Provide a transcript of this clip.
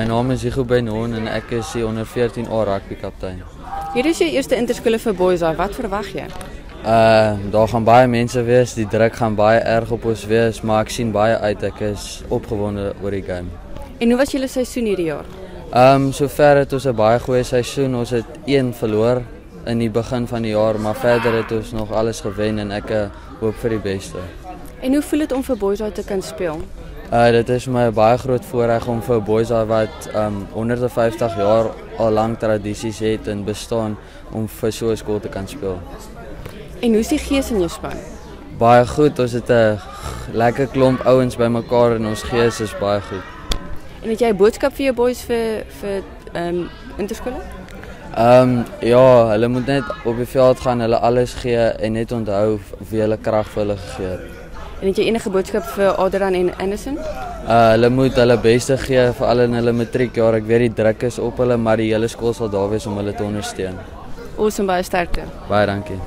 naam is Hugo Benon en ek is die onder 14 A rugby kaptein. Hier is jou eerste interskoole vir boys. Wat verwag jy? Uh daar gaan baie mense wees, die druk gaan baie erg op ons wees, maar ek sien baie uit. Ek is opgewonde oor die game. En hoe was julle seisoen hierdie jaar? Ehm um, sover het ons 'n baie goeie seisoen. Ons het een verloor in die begin van die jaar, maar verder het ons nog alles gewen en ek uh, hoop vir die beste. En hoe voel dit om vir boys daar te kan speel? Uh dit is vir my 'n baie groot voorreg om vir boys wat um 150 jaar al lank tradisies het en bestaan om vir so 'n skool te kan speel. En hoe's die gees in jou span? Baie goed, ons het 'n lekker klomp ouens bymekaar en ons gees is baie goed. En het jy 'n boodskap vir jou boys vir vir ehm um, interskole? Ehm um, ja, hulle moet net op die veld gaan, hulle alles gee en net onthou wie hulle krag vir hulle gegee het. En het jy enige boodskap vir Adrian en Anderson? Uh hulle moet hulle beste gee vir al in hulle matriekjaar. Ek weet die druk is op hulle, maar die hele skool sal daar wees om hulle te ondersteun. Awesome baie sterkte. Baie dankie.